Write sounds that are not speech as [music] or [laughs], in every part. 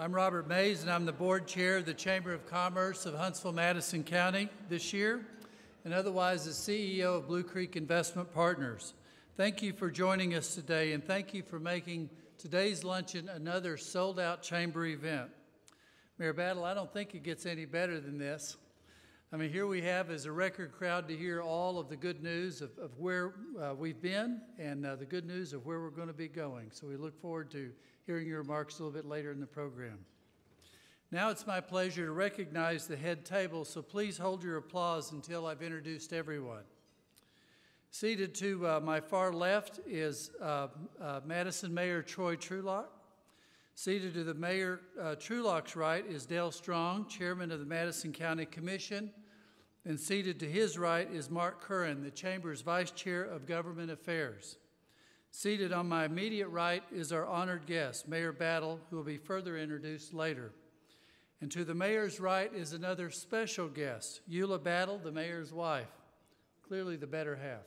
I'm Robert Mayes, and I'm the board chair of the Chamber of Commerce of Huntsville Madison County this year, and otherwise the CEO of Blue Creek Investment Partners. Thank you for joining us today, and thank you for making today's luncheon another sold out chamber event. Mayor Battle, I don't think it gets any better than this. I mean, here we have is a record crowd to hear all of the good news of, of where uh, we've been and uh, the good news of where we're going to be going. So we look forward to hearing your remarks a little bit later in the program. Now it's my pleasure to recognize the head table, so please hold your applause until I've introduced everyone. Seated to uh, my far left is uh, uh, Madison Mayor Troy Trulock. Seated to the Mayor uh, Trulock's right is Dale Strong, Chairman of the Madison County Commission. And seated to his right is Mark Curran, the Chamber's Vice Chair of Government Affairs. Seated on my immediate right is our honored guest, Mayor Battle, who will be further introduced later. And to the mayor's right is another special guest, Eula Battle, the mayor's wife, clearly the better half.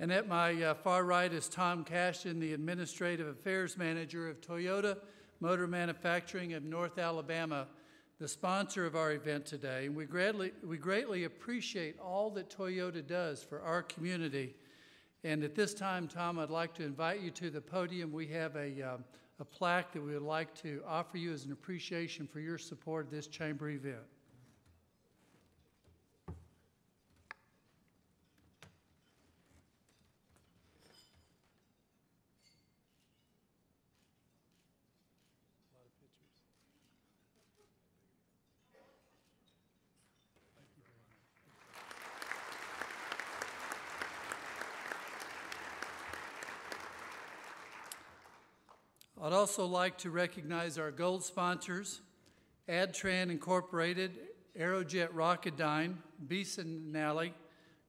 And at my uh, far right is Tom Cashin, the Administrative Affairs Manager of Toyota Motor Manufacturing of North Alabama, the sponsor of our event today. And we greatly, we greatly appreciate all that Toyota does for our community. And at this time, Tom, I'd like to invite you to the podium. We have a, uh, a plaque that we would like to offer you as an appreciation for your support of this chamber event. I'd also like to recognize our gold sponsors, Adtran Incorporated, Aerojet Rocketdyne, Beeson Nally,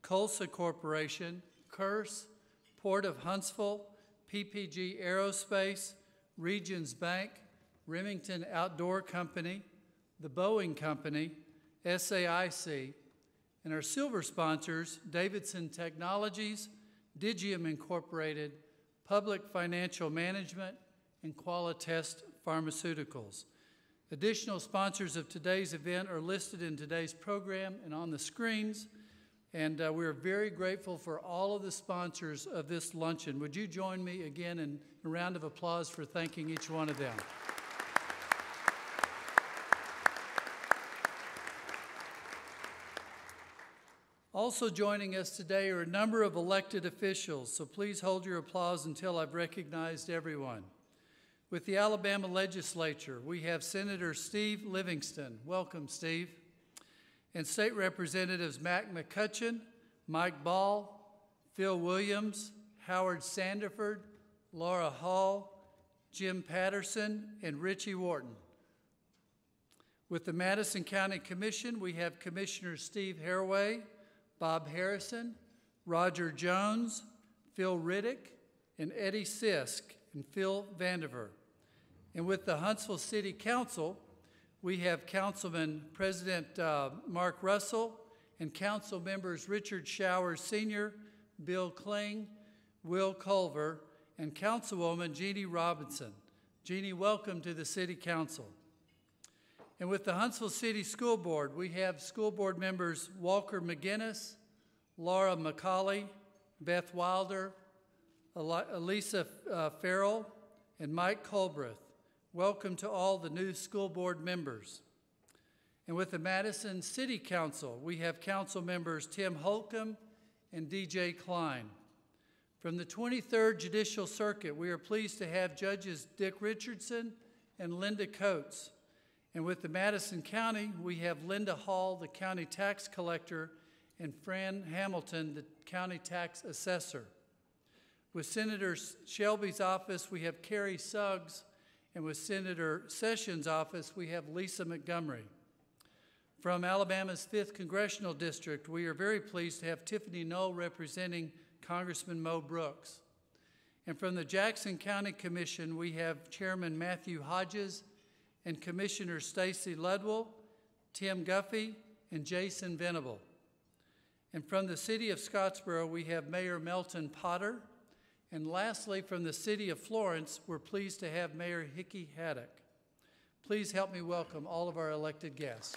Colsa Corporation, Curse, Port of Huntsville, PPG Aerospace, Regions Bank, Remington Outdoor Company, the Boeing Company, SAIC, and our silver sponsors, Davidson Technologies, Digium Incorporated, Public Financial Management, and Qualitest Pharmaceuticals. Additional sponsors of today's event are listed in today's program and on the screens. And uh, we're very grateful for all of the sponsors of this luncheon. Would you join me again in a round of applause for thanking each one of them? Also joining us today are a number of elected officials, so please hold your applause until I've recognized everyone. With the Alabama legislature, we have Senator Steve Livingston. Welcome, Steve. And State Representatives Mac McCutcheon, Mike Ball, Phil Williams, Howard Sanderford, Laura Hall, Jim Patterson, and Ritchie Whorton. With the Madison County Commission, we have Commissioners Steve Haraway, Bob Harrison, Roger Jones, Phil Riddick, and Eddie Sisk, and Phil Vandiver. And with the Huntsville City Council, we have Councilman President uh, Mark Russell and Council members Richard Showers Sr., Bill Kling, Will Culver, and Councilwoman Jeannie Robinson. Jeannie, welcome to the City Council. And with the Huntsville City School Board, we have school board members Walker McGinnis, Laura McCauley, Beth Wilder, Elisa uh, Ferrell, and Mike Culbreath. Welcome to all the new school board members. And with the Madison City Council, we have council members Tim Holcomb and DJ Klein. From the 23rd Judicial Circuit, we are pleased to have Judges Dick Richardson and Linda Coates. And with the Madison County, we have Linda Hall, the county tax collector, and Fran Hamilton, the county tax assessor. With Senator Shelby's office, we have Carrie Suggs, and with Senator Sessions' office, we have Lisa Montgomery. From Alabama's 5th Congressional District, we are very pleased to have Tiffany Knoll representing Congressman Mo Brooks. And from the Jackson County Commission, we have Chairman Matthew Hodges and Commissioners Stacy Ludwell, Tim Guffey, and Jason Venable. And from the city of Scottsboro, we have Mayor Melton Potter. And lastly, from the city of Florence, we're pleased to have Mayor Mickey Haddock. Please help me welcome all of our elected guests.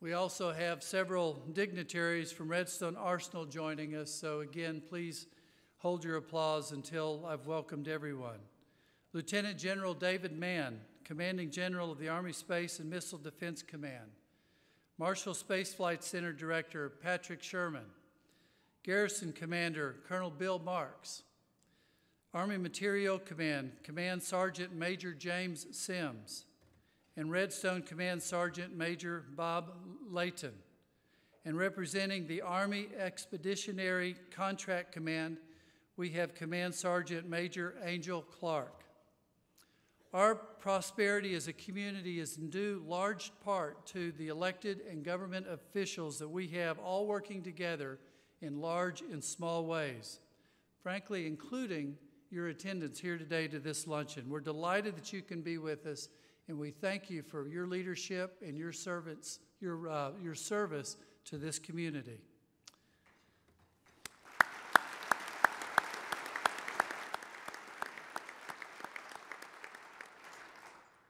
We also have several dignitaries from Redstone Arsenal joining us, so again, please hold your applause until I've welcomed everyone. Lieutenant General David Mann, Commanding General of the Army Space and Missile Defense Command. Marshall Space Flight Center Director Patrick Scheuermann. Garrison Commander Colonel Bill Marks. Army Materiel Command Command Sergeant Major James Sims and Redstone Command Sergeant Major Bob Layton. And representing the Army Expeditionary Contract Command, we have Command Sergeant Major Angel Clark. Our prosperity as a community is in due large part to the elected and government officials that we have all working together in large and small ways, frankly, including your attendance here today to this luncheon. We're delighted that you can be with us and we thank you for your leadership and your servants, your, uh, your service to this community.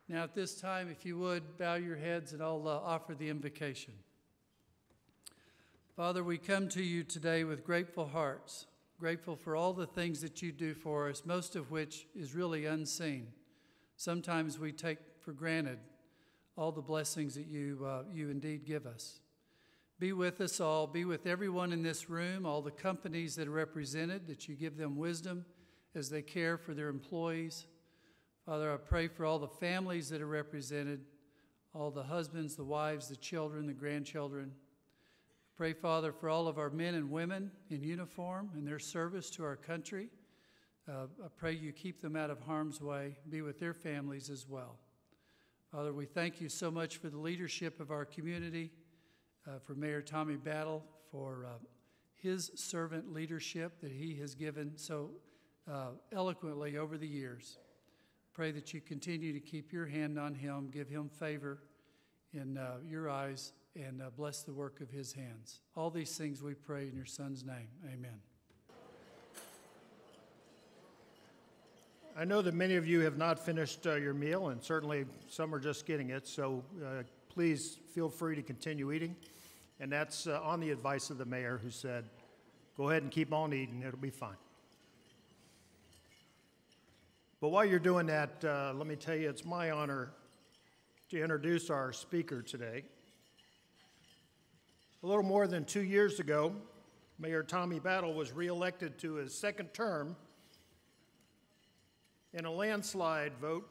Now, at this time, if you would, bow your heads and I'll uh, offer the invocation. Father, we come to you today with grateful hearts, grateful for all the things that you do for us, most of which is really unseen. Sometimes we take for granted all the blessings that you, uh, you indeed give us. Be with us all. Be with everyone in this room, all the companies that are represented, that you give them wisdom as they care for their employees. Father, I pray for all the families that are represented, all the husbands, the wives, the children, the grandchildren. Pray, Father, for all of our men and women in uniform and their service to our country. Uh, I pray you keep them out of harm's way. Be with their families as well. Father, we thank you so much for the leadership of our community, uh, for Mayor Tommy Battle, for uh, his servant leadership that he has given so uh, eloquently over the years. Pray that you continue to keep your hand on him, give him favor in uh, your eyes, and uh, bless the work of his hands. All these things we pray in your Son's name. Amen. I know that many of you have not finished uh, your meal, and certainly some are just getting it, so uh, please feel free to continue eating. And that's uh, on the advice of the mayor who said, go ahead and keep on eating, it'll be fine. But while you're doing that, uh, let me tell you, it's my honor to introduce our speaker today. A little more than two years ago, Mayor Tommy Battle was reelected to his second term in a landslide vote,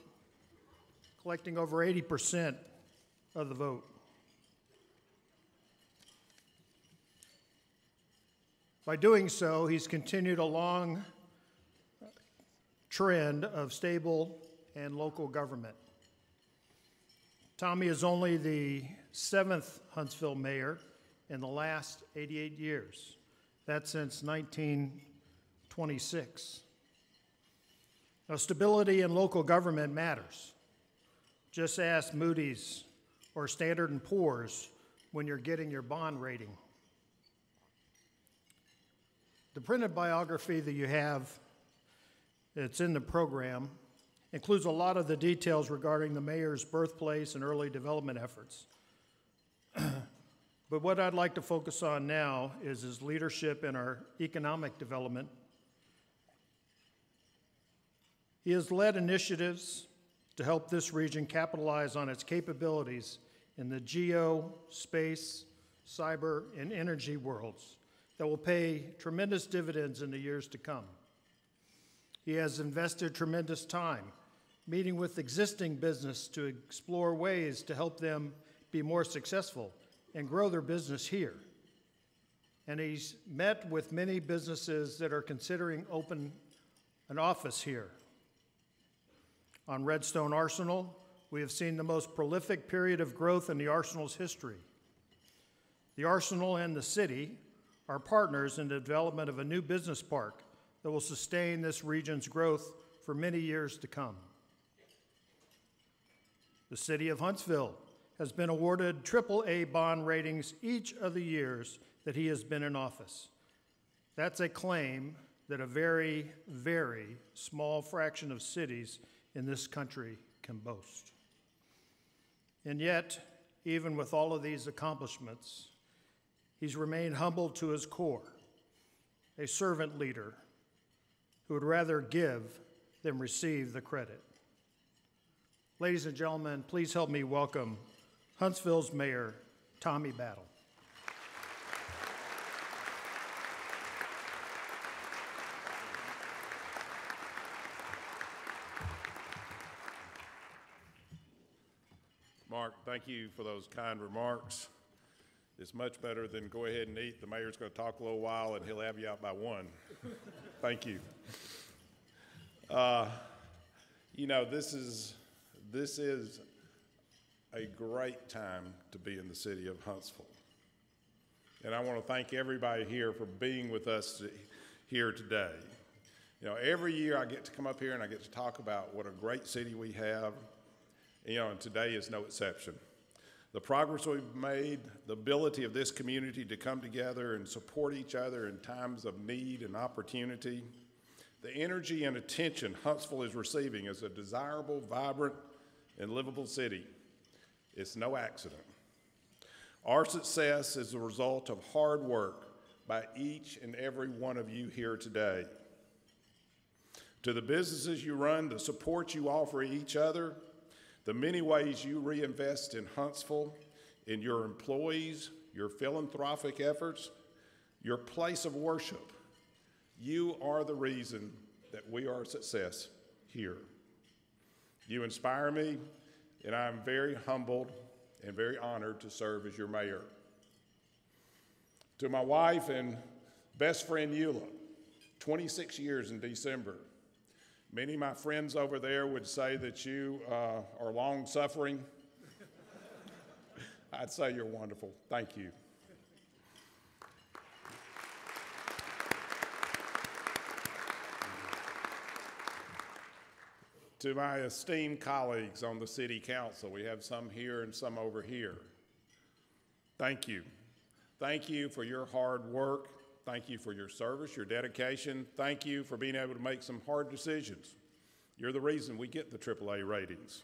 collecting over 80% of the vote. By doing so, he's continued a long trend of stable and local government. Tommy is only the seventh Huntsville mayor in the last 88 years. That's since 1926. Now, stability in local government matters. Just ask Moody's or Standard & Poor's when you're getting your bond rating. The printed biography that you have, it's in the program, includes a lot of the details regarding the mayor's birthplace and early development efforts. [clears throat] but what I'd like to focus on now is his leadership in our economic development he has led initiatives to help this region capitalize on its capabilities in the geo, space, cyber, and energy worlds that will pay tremendous dividends in the years to come. He has invested tremendous time meeting with existing business to explore ways to help them be more successful and grow their business here. And he's met with many businesses that are considering open an office here. On Redstone Arsenal, we have seen the most prolific period of growth in the Arsenal's history. The Arsenal and the city are partners in the development of a new business park that will sustain this region's growth for many years to come. The City of Huntsville has been awarded AAA bond ratings each of the years that he has been in office. That's a claim that a very, very small fraction of cities in this country can boast. And yet, even with all of these accomplishments, he's remained humble to his core, a servant leader who would rather give than receive the credit. Ladies and gentlemen, please help me welcome Huntsville's Mayor, Tommy Battle. Mark, thank you for those kind remarks. It's much better than go ahead and eat. The mayor's going to talk a little while and he'll have you out by one. [laughs] thank you. Uh, you know, this is, this is a great time to be in the city of Huntsville. And I want to thank everybody here for being with us here today. You know, every year I get to come up here and I get to talk about what a great city we have. You know, and today is no exception. The progress we've made, the ability of this community to come together and support each other in times of need and opportunity, the energy and attention Huntsville is receiving as a desirable, vibrant, and livable city. It's no accident. Our success is the result of hard work by each and every one of you here today. To the businesses you run, the support you offer each other, the many ways you reinvest in Huntsville, in your employees, your philanthropic efforts, your place of worship, you are the reason that we are a success here. You inspire me, and I am very humbled and very honored to serve as your mayor. To my wife and best friend Eula, 26 years in December. Many of my friends over there would say that you uh, are long suffering. [laughs] I'd say you're wonderful. Thank you. To my esteemed colleagues on the City Council, we have some here and some over here. Thank you. Thank you for your hard work. Thank you for your service, your dedication. Thank you for being able to make some hard decisions. You're the reason we get the AAA ratings.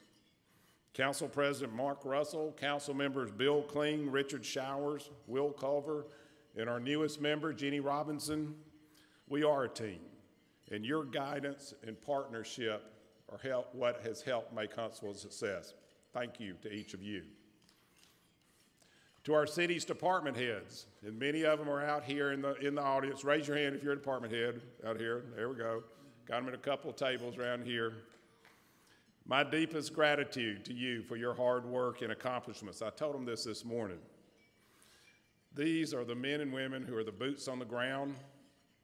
Council President Mark Russell, Council members Bill Kling, Richard Showers, Will Culver, and our newest member, Jeannie Robinson, we are a team, and your guidance and partnership are help, what has helped make Huntsville a success. Thank you to each of you. To our city's department heads, and many of them are out here in the, in the audience. Raise your hand if you're a department head out here. There we go. Got them at a couple of tables around here. My deepest gratitude to you for your hard work and accomplishments. I told them this this morning. These are the men and women who are the boots on the ground.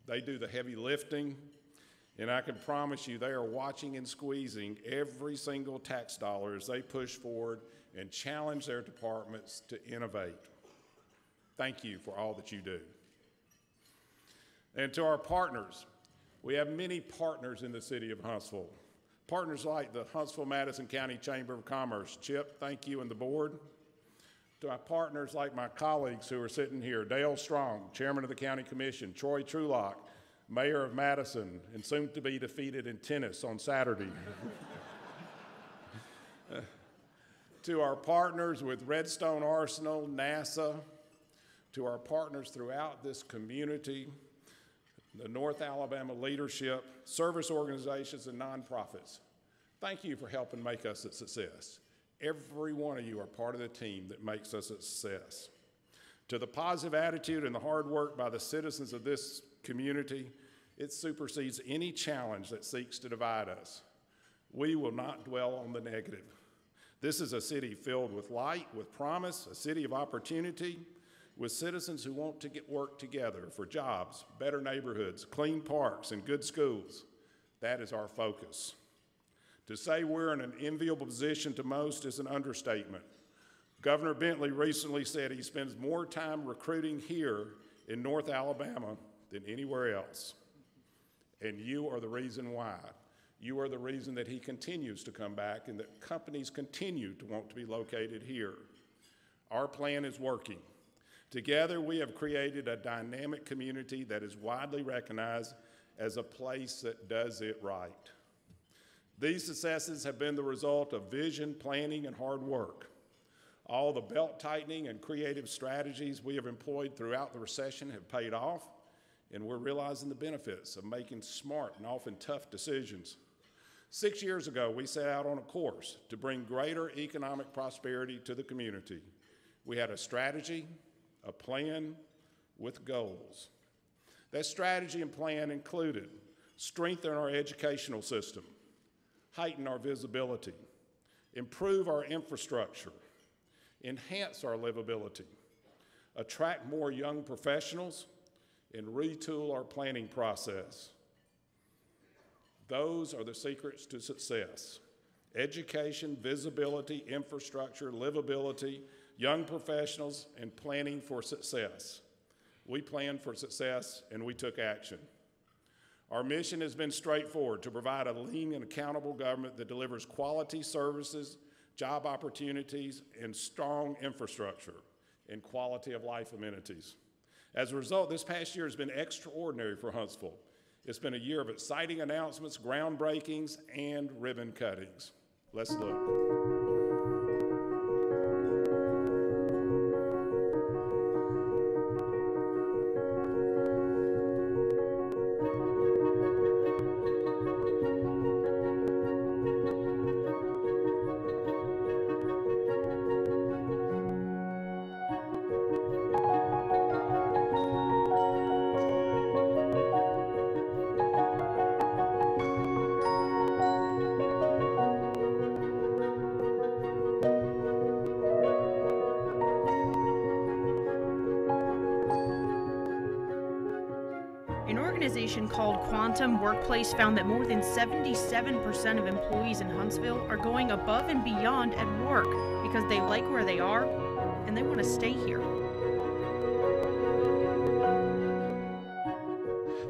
They do the heavy lifting. And I can promise you, they are watching and squeezing every single tax dollar as they push forward and challenge their departments to innovate. Thank you for all that you do. And to our partners, we have many partners in the city of Huntsville. Partners like the Huntsville Madison County Chamber of Commerce. Chip, thank you and the board. To my partners like my colleagues who are sitting here Dale Strong, Chairman of the County Commission, Troy Trulock, Mayor of Madison, and soon to be defeated in tennis on Saturday. [laughs] to our partners with Redstone Arsenal, NASA, to our partners throughout this community, the North Alabama leadership, service organizations, and nonprofits. Thank you for helping make us a success. Every one of you are part of the team that makes us a success. To the positive attitude and the hard work by the citizens of this community, it supersedes any challenge that seeks to divide us. We will not dwell on the negative. This is a city filled with light, with promise, a city of opportunity, with citizens who want to get work together for jobs, better neighborhoods, clean parks, and good schools. That is our focus. To say we're in an enviable position to most is an understatement. Governor Bentley recently said he spends more time recruiting here in North Alabama than anywhere else. And you are the reason why. You are the reason that he continues to come back and that companies continue to want to be located here. Our plan is working. Together, we have created a dynamic community that is widely recognized as a place that does it right. These successes have been the result of vision, planning, and hard work. All the belt tightening and creative strategies we have employed throughout the recession have paid off, and we're realizing the benefits of making smart and often tough decisions. Six years ago, we set out on a course to bring greater economic prosperity to the community. We had a strategy, a plan with goals. That strategy and plan included strengthen our educational system, heighten our visibility, improve our infrastructure, enhance our livability, attract more young professionals, and retool our planning process. Those are the secrets to success education, visibility, infrastructure, livability, young professionals, and planning for success. We planned for success and we took action. Our mission has been straightforward to provide a lean and accountable government that delivers quality services, job opportunities, and strong infrastructure and quality of life amenities. As a result, this past year has been extraordinary for Huntsville. It's been a year of exciting announcements, groundbreakings, and ribbon cuttings. Let's look. Organization called Quantum Workplace found that more than 77% of employees in Huntsville are going above and beyond at work because they like where they are and they want to stay here.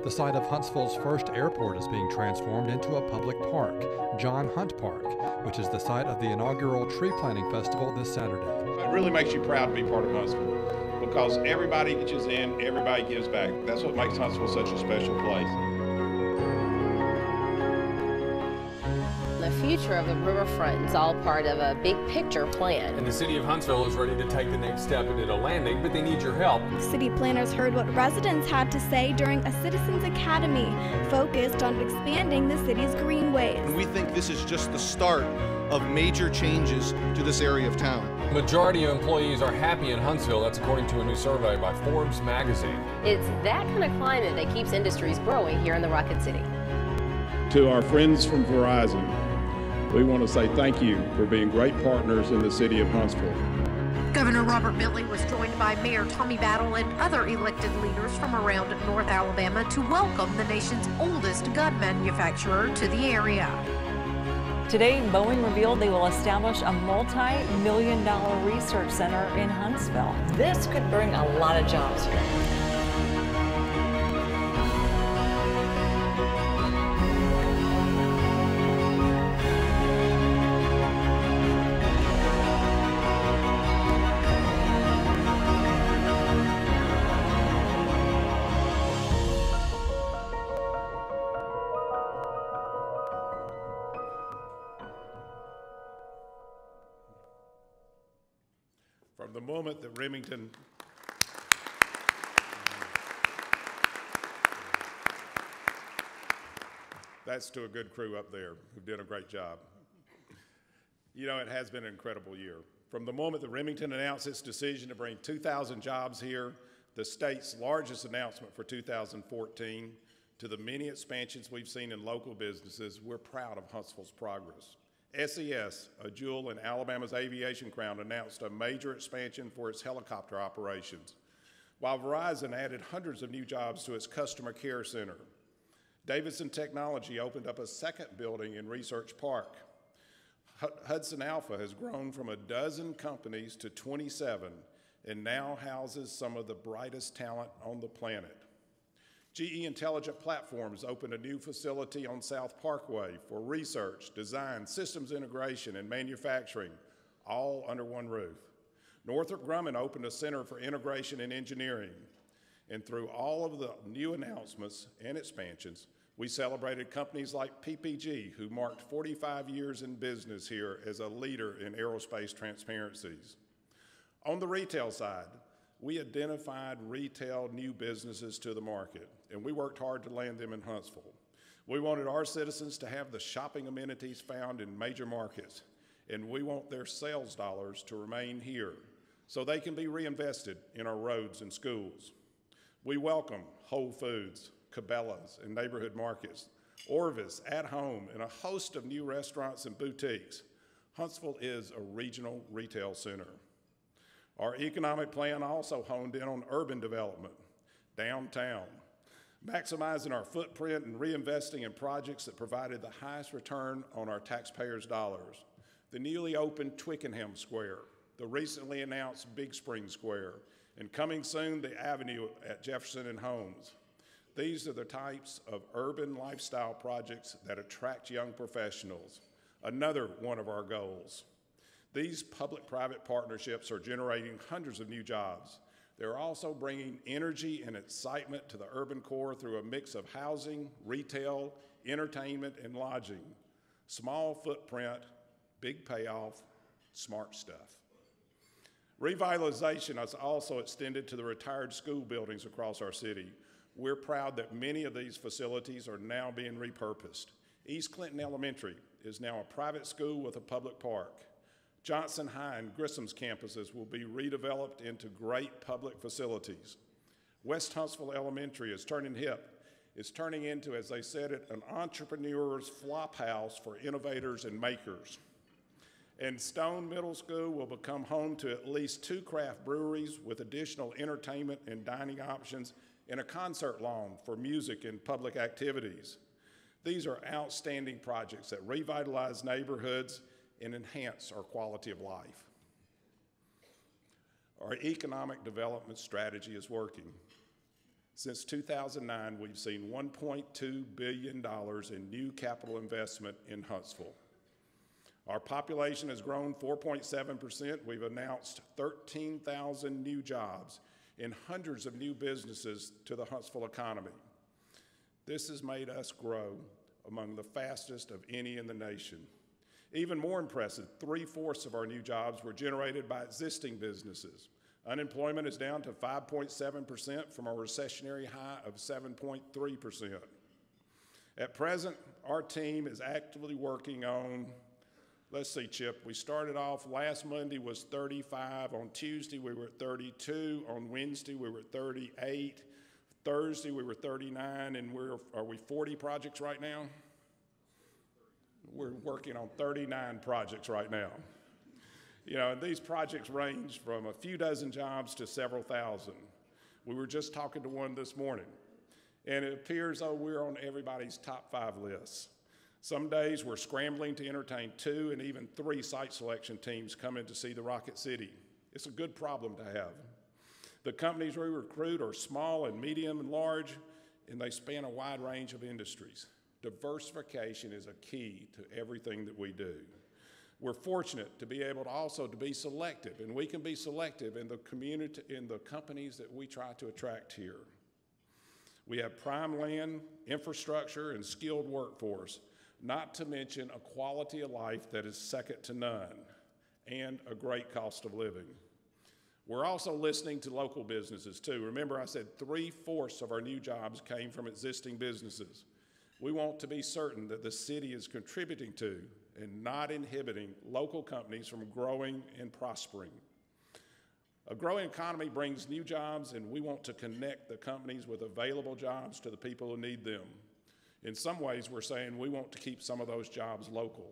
The site of Huntsville's first airport is being transformed into a public park, John Hunt Park, which is the site of the inaugural tree planting festival this Saturday. It really makes you proud to be part of Huntsville because everybody pitches in, everybody gives back. That's what makes Huntsville such a special place. The future of the riverfront is all part of a big picture plan. And the city of Huntsville is ready to take the next step into a landing, but they need your help. City planners heard what residents had to say during a Citizens Academy focused on expanding the city's greenways. And we think this is just the start of major changes to this area of town. Majority of employees are happy in Huntsville. That's according to a new survey by Forbes magazine. It's that kind of climate that keeps industries growing here in the Rocket City. To our friends from Verizon, we want to say thank you for being great partners in the city of Huntsville. Governor Robert Bentley was joined by Mayor Tommy Battle and other elected leaders from around North Alabama to welcome the nation's oldest gun manufacturer to the area. Today, Boeing revealed they will establish a multi million dollar research center in Huntsville. This could bring a lot of jobs here. Moment that Remington That's to a good crew up there who did a great job. You know, it has been an incredible year. From the moment that Remington announced its decision to bring 2,000 jobs here, the state's largest announcement for 2014, to the many expansions we've seen in local businesses, we're proud of Huntsville's progress. SES, a jewel in Alabama's aviation crown, announced a major expansion for its helicopter operations, while Verizon added hundreds of new jobs to its customer care center. Davidson Technology opened up a second building in Research Park. Hu- Hudson Alpha has grown from a dozen companies to 27 and now houses some of the brightest talent on the planet. GE Intelligent Platforms opened a new facility on South Parkway for research, design, systems integration, and manufacturing, all under one roof. Northrop Grumman opened a center for integration and engineering. And through all of the new announcements and expansions, we celebrated companies like PPG, who marked 45 years in business here as a leader in aerospace transparencies. On the retail side, we identified retail new businesses to the market, and we worked hard to land them in Huntsville. We wanted our citizens to have the shopping amenities found in major markets, and we want their sales dollars to remain here so they can be reinvested in our roads and schools. We welcome Whole Foods, Cabela's, and neighborhood markets, Orvis, At Home, and a host of new restaurants and boutiques. Huntsville is a regional retail center. Our economic plan also honed in on urban development, downtown, maximizing our footprint and reinvesting in projects that provided the highest return on our taxpayers' dollars. The newly opened Twickenham Square, the recently announced Big Spring Square, and coming soon, the Avenue at Jefferson and Holmes. These are the types of urban lifestyle projects that attract young professionals, another one of our goals. These public private partnerships are generating hundreds of new jobs. They're also bringing energy and excitement to the urban core through a mix of housing, retail, entertainment, and lodging. Small footprint, big payoff, smart stuff. Revitalization has also extended to the retired school buildings across our city. We're proud that many of these facilities are now being repurposed. East Clinton Elementary is now a private school with a public park. Johnson High and Grissom's campuses will be redeveloped into great public facilities. West Huntsville Elementary is turning hip. It's turning into, as they said it, an entrepreneur's flop house for innovators and makers. And Stone Middle School will become home to at least two craft breweries with additional entertainment and dining options and a concert lawn for music and public activities. These are outstanding projects that revitalize neighborhoods and enhance our quality of life. Our economic development strategy is working. Since 2009, we've seen $1.2 billion in new capital investment in Huntsville. Our population has grown 4.7%. We've announced 13,000 new jobs and hundreds of new businesses to the Huntsville economy. This has made us grow among the fastest of any in the nation. Even more impressive, three fourths of our new jobs were generated by existing businesses. Unemployment is down to 5.7% from a recessionary high of 7.3%. At present, our team is actively working on, let's see, Chip, we started off last Monday was 35. On Tuesday, we were at 32. On Wednesday, we were at 38. Thursday, we were 39. And we're, are we 40 projects right now? We're working on 39 projects right now. You know, and these projects range from a few dozen jobs to several thousand. We were just talking to one this morning, and it appears though we're on everybody's top five lists. Some days we're scrambling to entertain two and even three site selection teams coming to see the Rocket City. It's a good problem to have. The companies we recruit are small and medium and large, and they span a wide range of industries. Diversification is a key to everything that we do. We're fortunate to be able to also to be selective, and we can be selective in the community, in the companies that we try to attract here. We have prime land, infrastructure, and skilled workforce, not to mention a quality of life that is second to none, and a great cost of living. We're also listening to local businesses too. Remember, I said three fourths of our new jobs came from existing businesses. We want to be certain that the city is contributing to and not inhibiting local companies from growing and prospering. A growing economy brings new jobs, and we want to connect the companies with available jobs to the people who need them. In some ways, we're saying we want to keep some of those jobs local.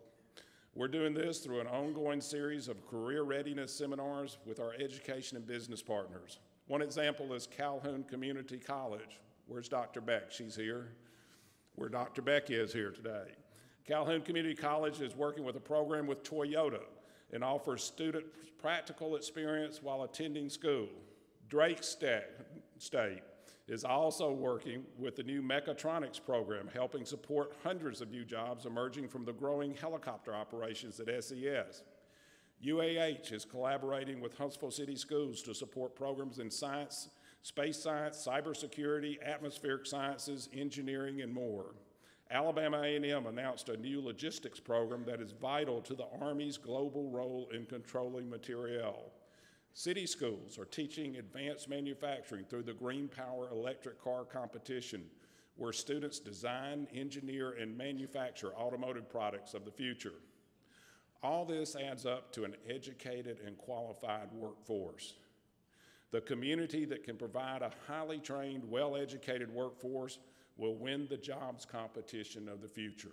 We're doing this through an ongoing series of career readiness seminars with our education and business partners. One example is Calhoun Community College. Where's Dr. Beck? She's here where Dr. Beck is here today. Calhoun Community College is working with a program with Toyota and offers students practical experience while attending school. Drake State is also working with the new mechatronics program, helping support hundreds of new jobs emerging from the growing helicopter operations at SES. UAH is collaborating with Huntsville City Schools to support programs in science, space science, cybersecurity, atmospheric sciences, engineering, and more. Alabama A&M announced a new logistics program that is vital to the Army's global role in controlling materiel. City schools are teaching advanced manufacturing through the Green Power electric car competition, where students design, engineer, and manufacture automotive products of the future. All this adds up to an educated and qualified workforce. The community that can provide a highly trained, well educated workforce will win the jobs competition of the future.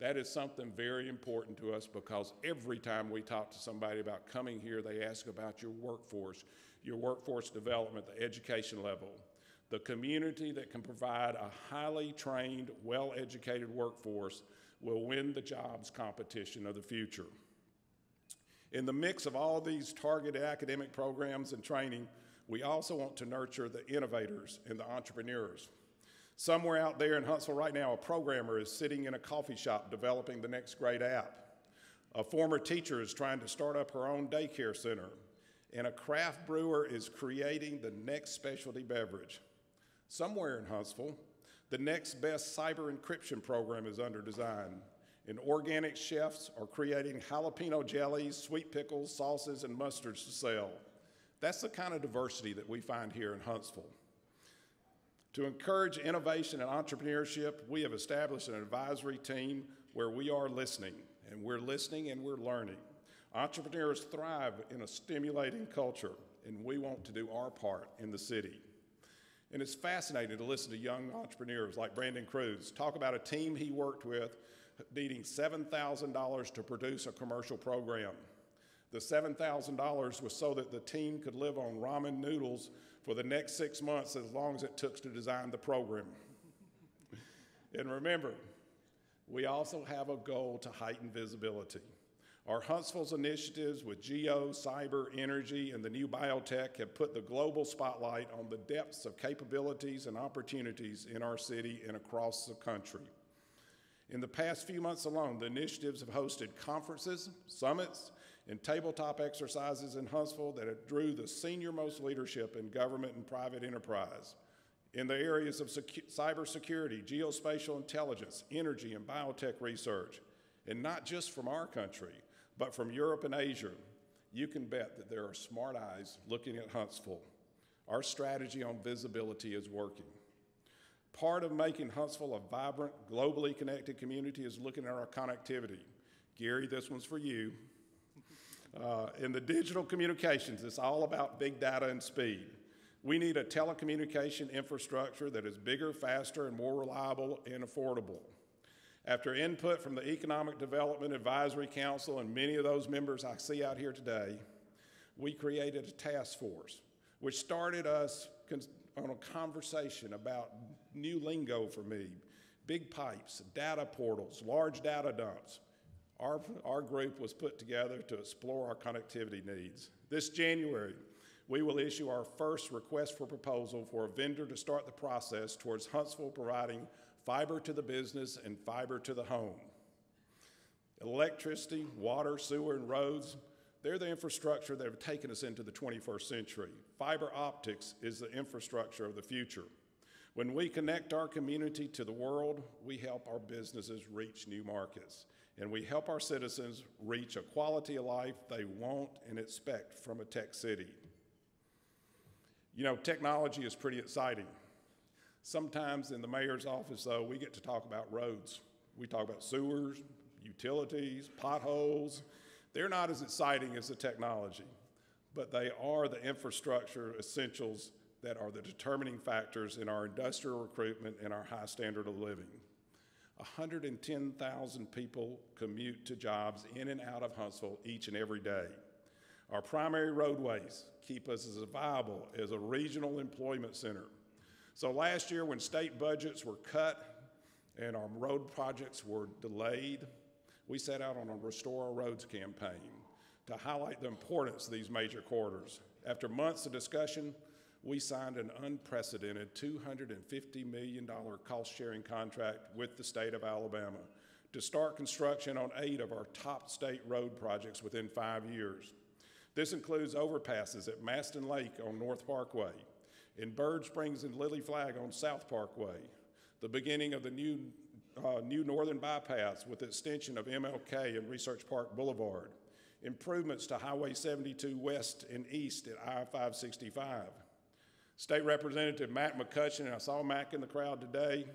That is something very important to us because every time we talk to somebody about coming here, they ask about your workforce, your workforce development, the education level. The community that can provide a highly trained, well educated workforce will win the jobs competition of the future. In the mix of all these targeted academic programs and training, we also want to nurture the innovators and the entrepreneurs. Somewhere out there in Huntsville right now, a programmer is sitting in a coffee shop developing the next great app. A former teacher is trying to start up her own daycare center. And a craft brewer is creating the next specialty beverage. Somewhere in Huntsville, the next best cyber encryption program is under design. And organic chefs are creating jalapeno jellies, sweet pickles, sauces, and mustards to sell. That's the kind of diversity that we find here in Huntsville. To encourage innovation and entrepreneurship, we have established an advisory team where we are listening, and we're listening and we're learning. Entrepreneurs thrive in a stimulating culture, and we want to do our part in the city. And it's fascinating to listen to young entrepreneurs like Brandon Cruz talk about a team he worked with needing $7,000 to produce a commercial program. The $7,000 was so that the team could live on ramen noodles for the next six months as long as it took to design the program. and remember, we also have a goal to heighten visibility. Our Huntsville's initiatives with geo, cyber, energy, and the new biotech have put the global spotlight on the depths of capabilities and opportunities in our city and across the country. In the past few months alone, the initiatives have hosted conferences, summits, and tabletop exercises in Huntsville that have drew the senior-most leadership in government and private enterprise in the areas of secu- cybersecurity, geospatial intelligence, energy, and biotech research, and not just from our country, but from Europe and Asia. You can bet that there are smart eyes looking at Huntsville. Our strategy on visibility is working. Part of making Huntsville a vibrant, globally connected community is looking at our connectivity. Gary, this one's for you. Uh, in the digital communications, it's all about big data and speed. We need a telecommunication infrastructure that is bigger, faster, and more reliable and affordable. After input from the Economic Development Advisory Council and many of those members I see out here today, we created a task force, which started us on a conversation about new lingo for me big pipes, data portals, large data dumps, our, our group was put together to explore our connectivity needs. This January, we will issue our first request for proposal for a vendor to start the process towards Huntsville providing fiber to the business and fiber to the home. Electricity, water, sewer, and roads, they're the infrastructure that have taken us into the 21st century. Fiber optics is the infrastructure of the future. When we connect our community to the world, we help our businesses reach new markets and we help our citizens reach a quality of life they want and expect from a tech city. You know, technology is pretty exciting. Sometimes in the mayor's office, though, we get to talk about roads. We talk about sewers, utilities, potholes. They're not as exciting as the technology, but they are the infrastructure essentials that are the determining factors in our industrial recruitment and our high standard of living. 110,000 people commute to jobs in and out of Huntsville each and every day. Our primary roadways keep us as viable as a regional employment center. So last year, when state budgets were cut and our road projects were delayed, we set out on a Restore Our Roads campaign to highlight the importance of these major corridors. After months of discussion, we signed an unprecedented $250 million cost sharing contract with the state of Alabama to start construction on eight of our top state road projects within five years. This includes overpasses at Mastin Lake on North Parkway, in Bird Springs and Lily Flagg on South Parkway, the beginning of the new, uh, new northern bypass with extension of MLK and Research Park Boulevard, improvements to Highway 72 west and east at I-565. State Representative Mac McCutcheon, and I saw Mac in the crowd today,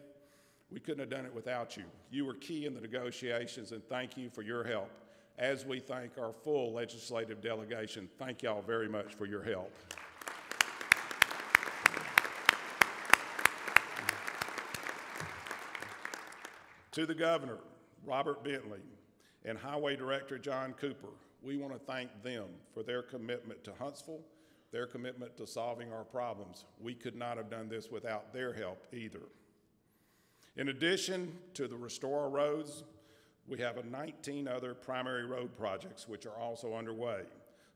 we couldn't have done it without you. You were key in the negotiations, and thank you for your help. As we thank our full legislative delegation, thank y'all very much for your help. to the governor, Robert Bentley, and Highway Director John Cooper, we want to thank them for their commitment to Huntsville, their commitment to solving our problems. We could not have done this without their help either. In addition to the Restore Our Roads, we have 19 other primary road projects which are also underway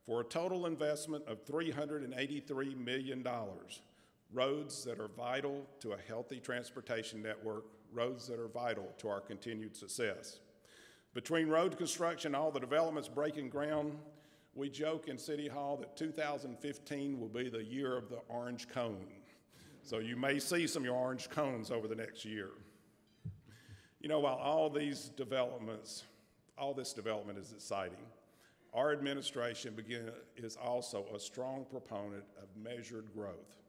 for a total investment of $383 million. Roads that are vital to a healthy transportation network, roads that are vital to our continued success. Between road construction all the developments breaking ground, we joke in City Hall that 2015 will be the year of the orange cone. So you may see some of your orange cones over the next year. You know, while all these developments, all this development is exciting, our administration begin, is also a strong proponent of measured growth,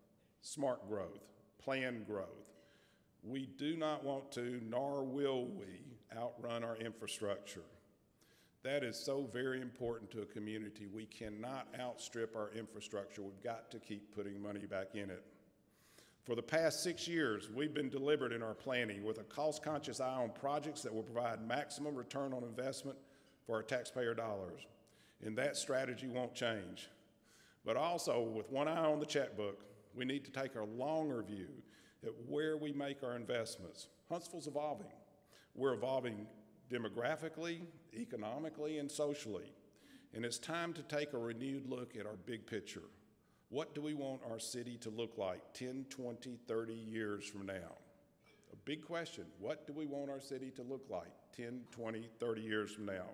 smart growth, planned growth. We do not want to, nor will we, outrun our infrastructure. That is so very important to a community. We cannot outstrip our infrastructure. We've got to keep putting money back in it. For the past six years, we've been deliberate in our planning with a cost conscious eye on projects that will provide maximum return on investment for our taxpayer dollars. And that strategy won't change. But also, with one eye on the checkbook, we need to take a longer view at where we make our investments. Huntsville's evolving. We're evolving demographically, economically, and socially. And it's time to take a renewed look at our big picture. What do we want our city to look like 10, 20, 30 years from now? A big question. What do we want our city to look like 10, 20, 30 years from now?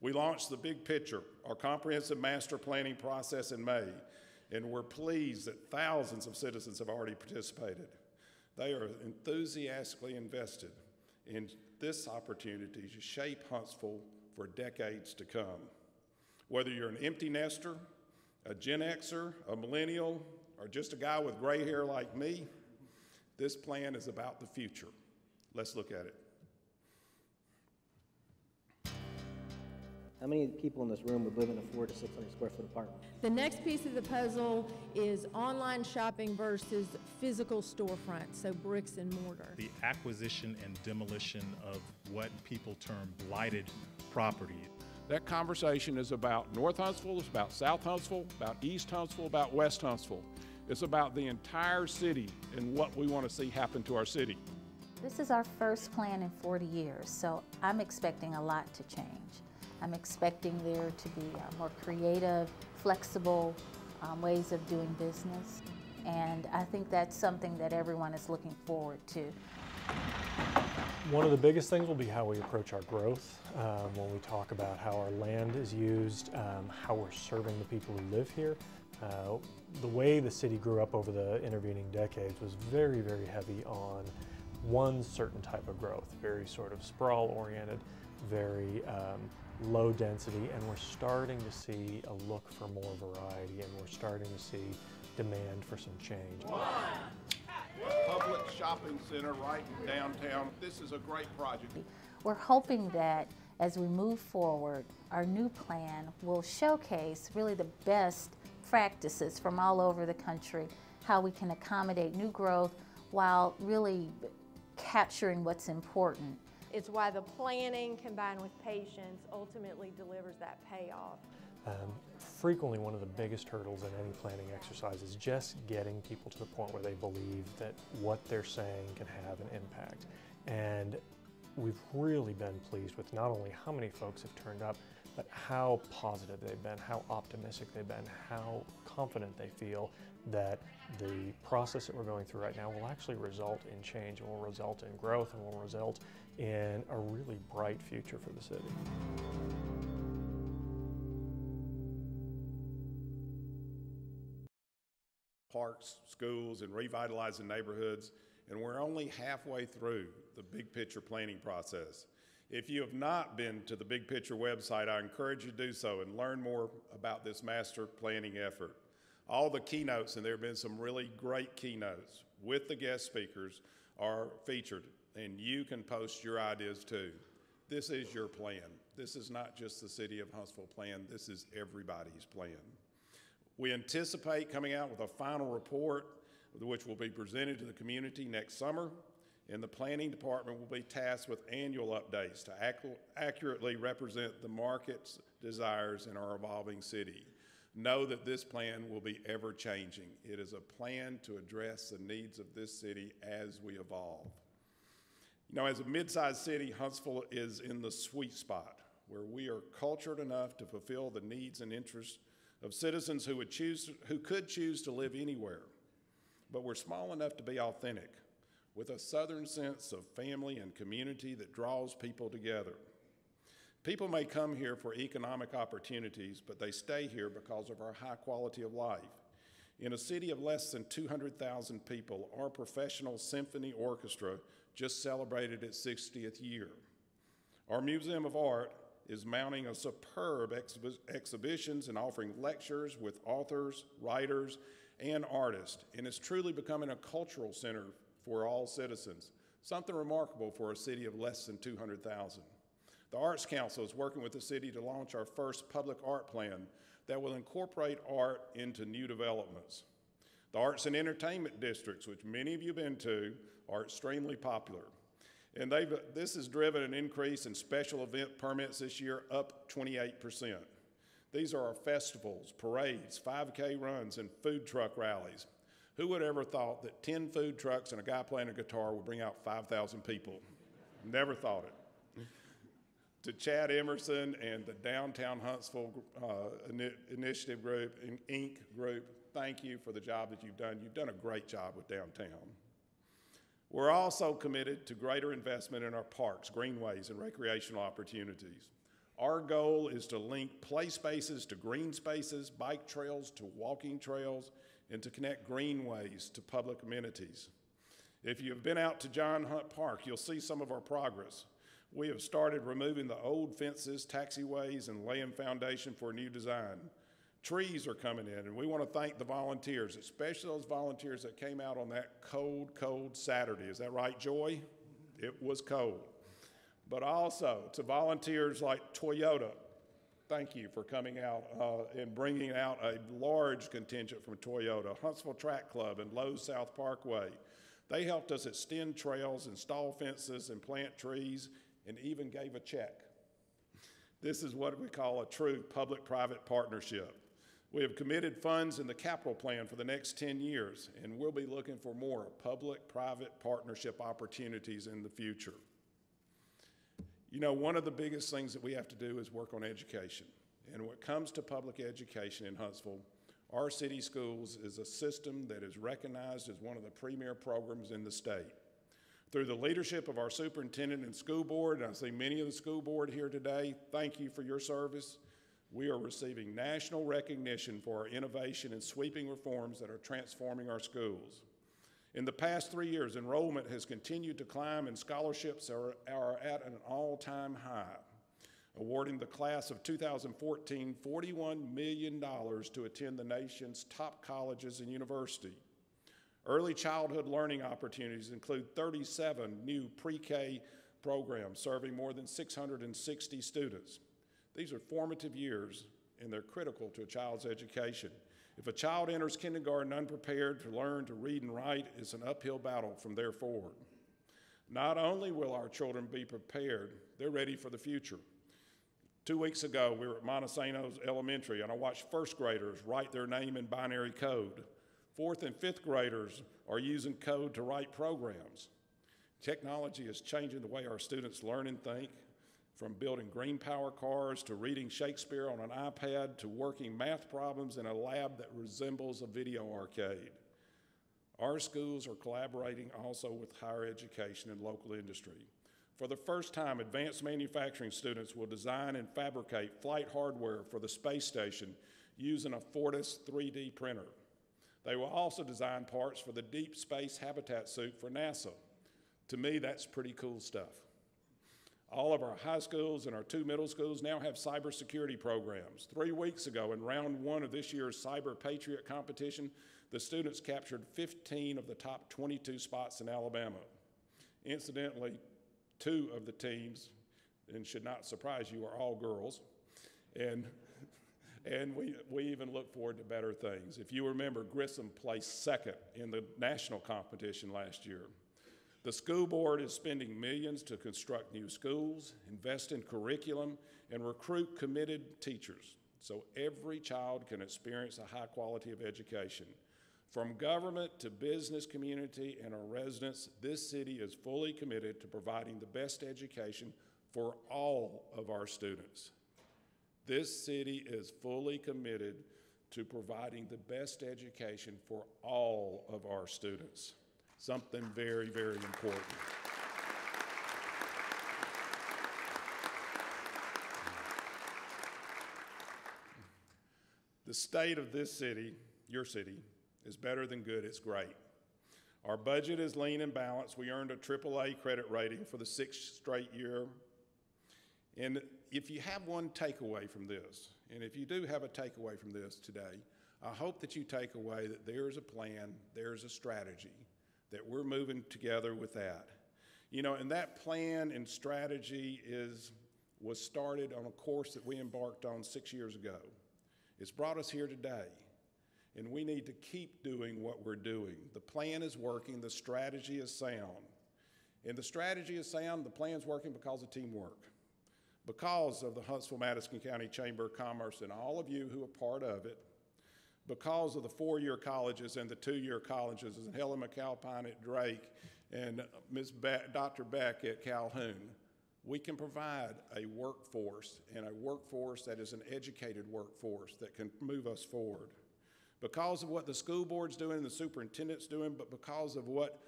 We launched the big picture, our comprehensive master planning process in May, and we're pleased that thousands of citizens have already participated. They are enthusiastically invested in this opportunity to shape Huntsville for decades to come. Whether you're an empty nester, a Gen Xer, a millennial, or just a guy with gray hair like me, this plan is about the future. Let's look at it. How many people in this room would live in a four to 600 square foot apartment? The next piece of the puzzle is online shopping versus physical storefronts, so bricks and mortar. The acquisition and demolition of what people term blighted property. That conversation is about North Huntsville, it's about South Huntsville, about East Huntsville, about West Huntsville. It's about the entire city and what we want to see happen to our city. This is our first plan in 40 years, so I'm expecting a lot to change. I'm expecting there to be uh, more creative, flexible um, ways of doing business. And I think that's something that everyone is looking forward to. One of the biggest things will be how we approach our growth um, when we talk about how our land is used, um, how we're serving the people who live here. Uh, the way the city grew up over the intervening decades was very, very heavy on one certain type of growth, very sort of sprawl oriented, very um, low density, and we're starting to see a look for more variety, and we're starting to see demand for some change. One. Public shopping center right in downtown. This is a great project. We're hoping that as we move forward, our new plan will showcase really the best practices from all over the country, how we can accommodate new growth while really capturing what's important. It's why the planning combined with patience ultimately delivers that payoff. Um, frequently one of the biggest hurdles in any planning exercise is just getting people to the point where they believe that what they're saying can have an impact. And we've really been pleased with not only how many folks have turned up, but how positive they've been, how optimistic they've been, how confident they feel that the process that we're going through right now will actually result in change and will result in growth and will result in a really bright future for the city. Parks, schools, and revitalizing neighborhoods, and we're only halfway through the big picture planning process. If you have not been to the Big Picture website, I encourage you to do so and learn more about this master planning effort. All the keynotes, and there have been some really great keynotes with the guest speakers, are featured, and you can post your ideas too. This is your plan. This is not just the City of Huntsville plan, this is everybody's plan. We anticipate coming out with a final report, which will be presented to the community next summer and the planning department will be tasked with annual updates to ac accurately represent the market's desires in our evolving city. Know that this plan will be ever changing. It is a plan to address the needs of this city as we evolve. You know, as a mid-sized city, Huntsville is in the sweet spot where we are cultured enough to fulfill the needs and interests of citizens who would choose who could choose to live anywhere. But we're small enough to be authentic with a southern sense of family and community that draws people together. People may come here for economic opportunities, but they stay here because of our high quality of life. In a city of less than 200,000 people, our professional symphony orchestra just celebrated its 60th year. Our Museum of Art is mounting a superb exhi exhibitions and offering lectures with authors, writers, and artists, and is truly becoming a cultural center for all citizens, something remarkable for a city of less than 200,000. The Arts Council is working with the city to launch our first public art plan that will incorporate art into new developments. The arts and entertainment districts, which many of you have been to, are extremely popular. And they've, this has driven an increase in special event permits this year, up 28%. These are our festivals, parades, 5K runs, and food truck rallies. Who would ever thought that 10 food trucks and a guy playing a guitar would bring out 5,000 people? Never thought it. To Chad Emerson and the Downtown Huntsville uh, Initiative Group, Inc. group, thank you for the job that you've done. You've done a great job with downtown. We're also committed to greater investment in our parks, greenways, and recreational opportunities. Our goal is to link play spaces to green spaces, bike trails to walking trails, and to connect greenways to public amenities. If you've been out to John Hunt Park, you'll see some of our progress. We have started removing the old fences, taxiways, and laying foundation for a new design. Trees are coming in, and we want to thank the volunteers, especially those volunteers that came out on that cold, cold Saturday. Is that right, Joy? It was cold. But also to volunteers like Toyota, thank you for coming out uh, and bringing out a large contingent from Toyota, Huntsville Track Club, and Lowe's South Parkway. They helped us extend trails, install fences, and plant trees, and even gave a check. This is what we call a true public private partnership. We have committed funds in the capital plan for the next 10 years, and we'll be looking for more public private partnership opportunities in the future. You know, one of the biggest things that we have to do is work on education. And when it comes to public education in Huntsville, our city schools is a system that is recognized as one of the premier programs in the state. Through the leadership of our superintendent and school board, and I see many of the school board here today, thank you for your service. We are receiving national recognition for our innovation and sweeping reforms that are transforming our schools. In the past three years, enrollment has continued to climb and scholarships are, are at an all time high, awarding the class of 2014 $41 million to attend the nation's top colleges and universities. Early childhood learning opportunities include 37 new pre K programs serving more than 660 students. These are formative years and they're critical to a child's education. If a child enters kindergarten unprepared to learn to read and write, it's an uphill battle from there forward. Not only will our children be prepared, they're ready for the future. Two weeks ago, we were at Monte Sano's Elementary, and I watched first graders write their name in binary code. Fourth and fifth graders are using code to write programs. Technology is changing the way our students learn and think, From building green power cars to reading Shakespeare on an iPad to working math problems in a lab that resembles a video arcade. Our schools are collaborating also with higher education and local industry. For the first time, advanced manufacturing students will design and fabricate flight hardware for the space station using a Fortus 3D printer. They will also design parts for the deep space habitat suit for NASA. To me, that's pretty cool stuff. All of our high schools and our two middle schools now have cybersecurity programs. Three weeks ago, in round one of this year's Cyber Patriot competition, the students captured 15 of the top 22 spots in Alabama. Incidentally, two of the teams, and should not surprise you, are all girls. And, and we, we even look forward to better things. If you remember, Grissom placed second in the national competition last year. The school board is spending millions to construct new schools, invest in curriculum, and recruit committed teachers so every child can experience a high quality of education. From government to business community and our residents, this city is fully committed to providing the best education for all of our students. This city is fully committed to providing the best education for all of our students something very, very important. The state of this city, your city, is better than good, it's great. Our budget is lean and balanced. We earned a AAA credit rating for the sixth straight year. And if you have one takeaway from this, and if you do have a takeaway from this today, I hope that you take away that there's a plan, there's a strategy, that we're moving together with that. You know, and that plan and strategy is was started on a course that we embarked on six years ago. It's brought us here today, and we need to keep doing what we're doing. The plan is working, the strategy is sound. And the strategy is sound, the plan's working because of teamwork. Because of the Huntsville Madison County Chamber of Commerce and all of you who are part of it, because of the four-year colleges and the two-year colleges, and Helen McAlpine at Drake and Ms. Dr. Beck at Calhoun, we can provide a workforce and a workforce that is an educated workforce that can move us forward. Because of what the school board's doing and the superintendent's doing, but because of what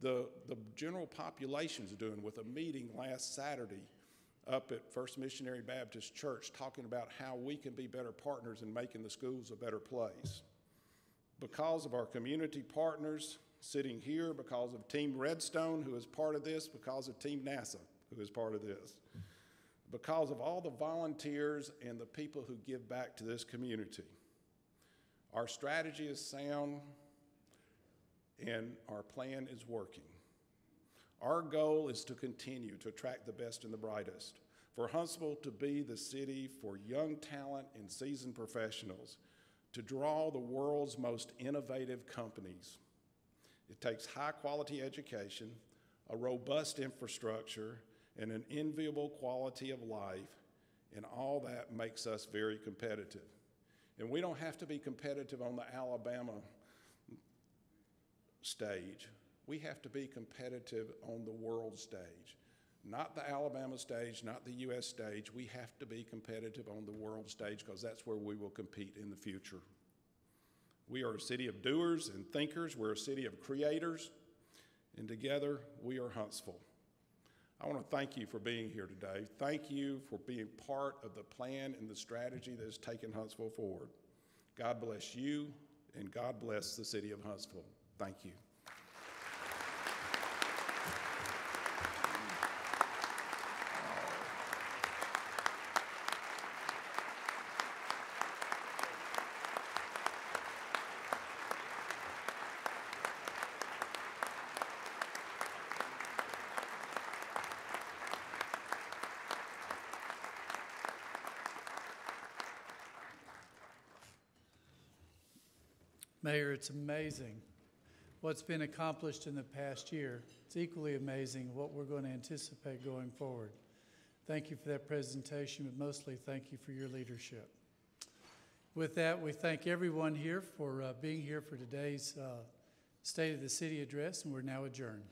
the, the general population's doing with a meeting last Saturday up at First Missionary Baptist Church talking about how we can be better partners in making the schools a better place. Because of our community partners sitting here, because of Team Redstone, who is part of this, because of Team NASA, who is part of this, because of all the volunteers and the people who give back to this community. Our strategy is sound and our plan is working. Our goal is to continue to attract the best and the brightest, for Huntsville to be the city for young talent and seasoned professionals, to draw the world's most innovative companies. It takes high quality education, a robust infrastructure, and an enviable quality of life, and all that makes us very competitive. And we don't have to be competitive on the Alabama stage we have to be competitive on the world stage. Not the Alabama stage, not the U.S. stage. We have to be competitive on the world stage because that's where we will compete in the future. We are a city of doers and thinkers. We're a city of creators. And together, we are Huntsville. I want to thank you for being here today. Thank you for being part of the plan and the strategy that has taken Huntsville forward. God bless you, and God bless the city of Huntsville. Thank you. Mayor, it's amazing what's been accomplished in the past year. It's equally amazing what we're going to anticipate going forward. Thank you for that presentation, but mostly thank you for your leadership. With that, we thank everyone here for uh, being here for today's uh, State of the City address, and we're now adjourned.